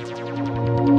Música